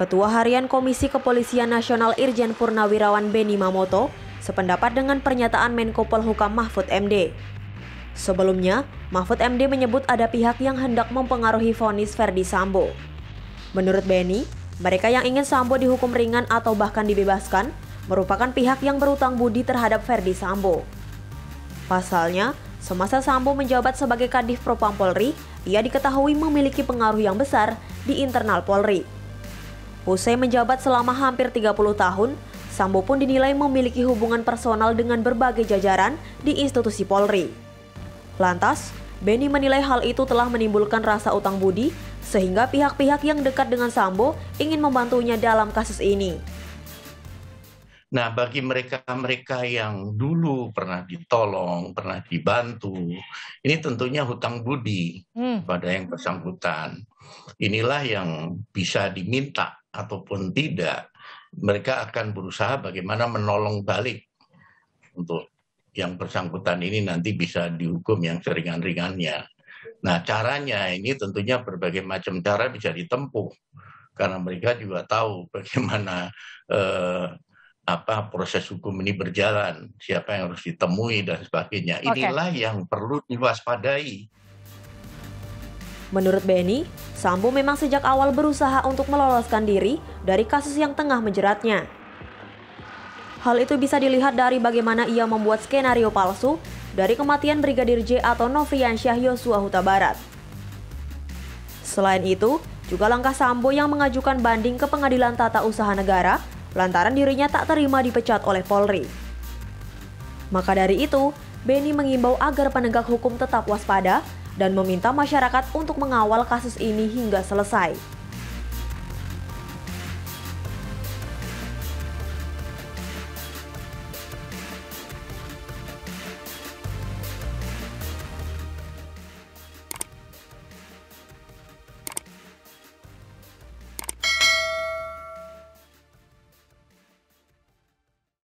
Ketua Harian Komisi Kepolisian Nasional Irjen Purnawirawan Beni Mamoto sependapat dengan pernyataan Menko Polhukam Mahfud MD. Sebelumnya, Mahfud MD menyebut ada pihak yang hendak mempengaruhi vonis Verdi Sambo. Menurut Beni, mereka yang ingin Sambo dihukum ringan atau bahkan dibebaskan merupakan pihak yang berutang budi terhadap Verdi Sambo. Pasalnya, semasa Sambo menjabat sebagai Kadif Propam Polri, ia diketahui memiliki pengaruh yang besar di internal Polri. Usai menjabat selama hampir 30 tahun, Sambo pun dinilai memiliki hubungan personal dengan berbagai jajaran di institusi Polri. Lantas, Beni menilai hal itu telah menimbulkan rasa utang budi sehingga pihak-pihak yang dekat dengan Sambo ingin membantunya dalam kasus ini. Nah, bagi mereka-mereka yang dulu pernah ditolong, pernah dibantu, ini tentunya hutang budi hmm. pada yang bersangkutan. Inilah yang bisa diminta ataupun tidak, mereka akan berusaha bagaimana menolong balik untuk yang bersangkutan ini nanti bisa dihukum yang seringan-ringannya. Nah, caranya ini tentunya berbagai macam cara bisa ditempuh karena mereka juga tahu bagaimana eh, apa proses hukum ini berjalan, siapa yang harus ditemui dan sebagainya. Inilah okay. yang perlu diwaspadai. Menurut Benny, Sambo memang sejak awal berusaha untuk meloloskan diri dari kasus yang tengah menjeratnya. Hal itu bisa dilihat dari bagaimana ia membuat skenario palsu dari kematian Brigadir J atau Nofriansyah Yosua Huta Barat. Selain itu, juga langkah Sambo yang mengajukan banding ke Pengadilan Tata Usaha Negara lantaran dirinya tak terima dipecat oleh Polri. Maka dari itu, Benny mengimbau agar penegak hukum tetap waspada dan meminta masyarakat untuk mengawal kasus ini hingga selesai.